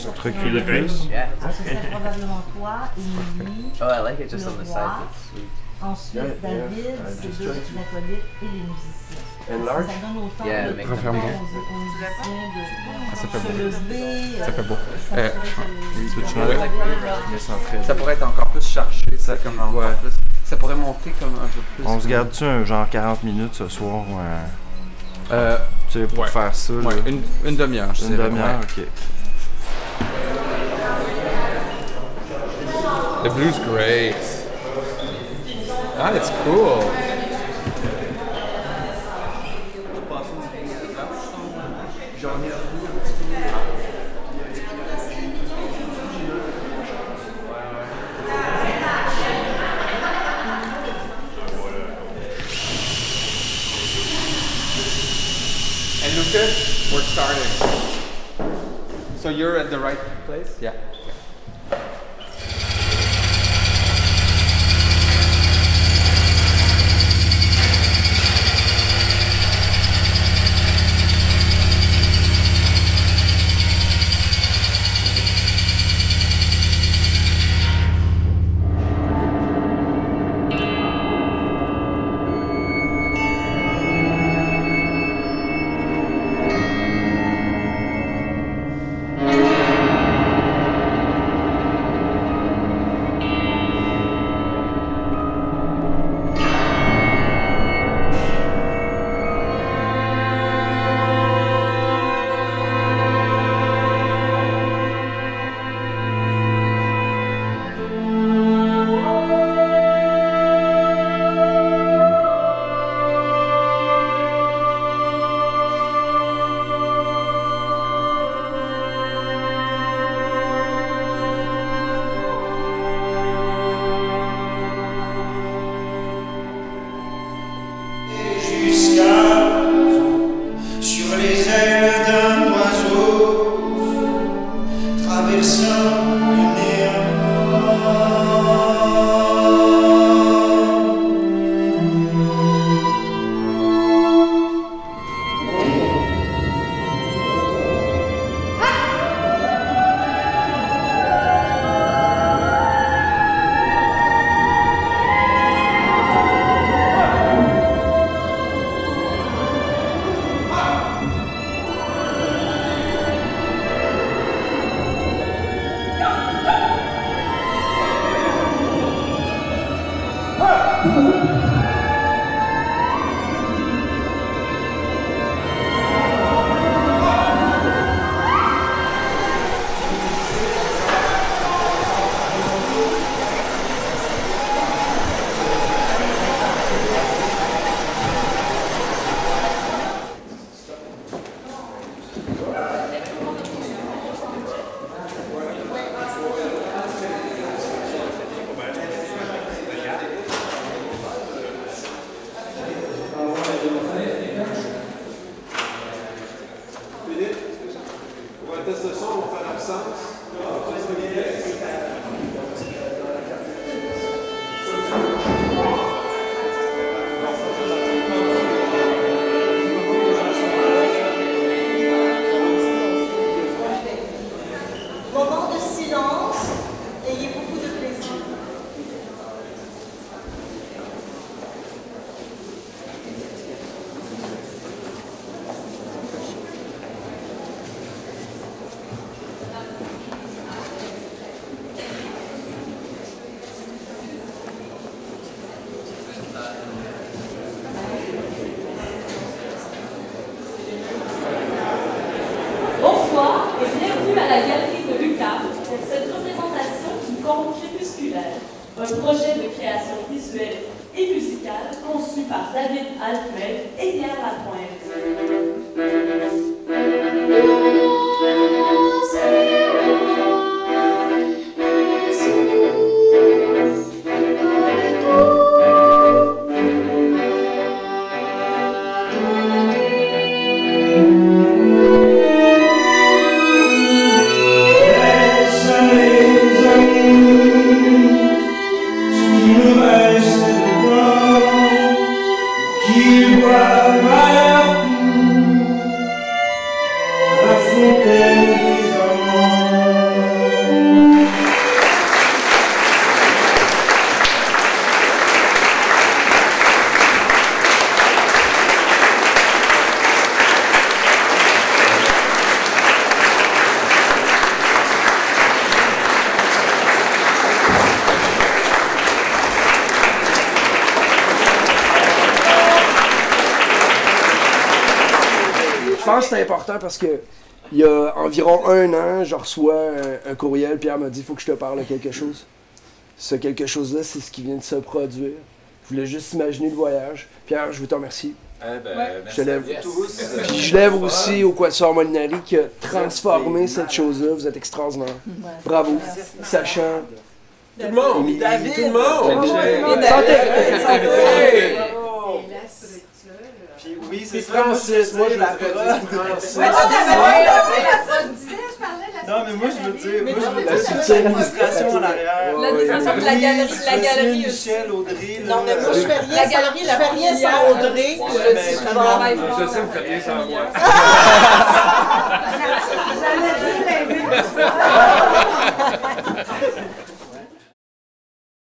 sont te recules très- plus? Yeah. Ah, probablement toi, Émilie, Oh, I like it just on the Le side. roi. That's sweet. ensuite David, just deux l'acolyte et les musiciens. And large? Ça donne autant Yeah, de temps aux, musiciens de ça fait beau. Ça fait beau. euh, très Ça pourrait être encore plus chargé, ça, comme Ouais. plus. Ça pourrait monter comme un peu plus. On se garde-tu un genre 40 minutes ce soir euh, Euh, tu sais, pour Ouais. faire ça? ouais, là? une, une demi-heure, je Une demi-heure, ok. The blue's great. Ah, it's cool. And Lucas, we're starting. So you're at the right place? Yeah. you sky. On bienvenue à la galerie de Lucas pour cette représentation du conte crépusculaire, un projet de création visuelle et musicale conçu par David Altmed et Pierre Lapointe. Pense que c'est important parce que il y a environ un an, je reçois un, un courriel. Pierre m'a dit faut que je te parle de quelque chose. Ce quelque chose-là, c'est ce qui vient de se produire. Je voulais juste imaginer le voyage. Pierre, je veux te remercier. Eh ben, Ouais. merci Je te lève. vous tous. Puis je lève aussi au Quatuor Molinari qui a transformé cette chose-là. Vous êtes extraordinaire. Bravo. Sachant. Tout le monde! David! Tout le monde! Santé oui, c'est. Francis, moi, je la Francis. Mais toi, t'avais la ça disait, je parlais de la Non, mais moi, je veux dire, moi, je veux dire, l'administration en arrière. La galerie, la galerie Michel, Audrey. Non, mais moi, je fais rien. La galerie, la fais rien sans Audrey. Je. Je sais, vous faites rien sans moi. J'avais dit, mais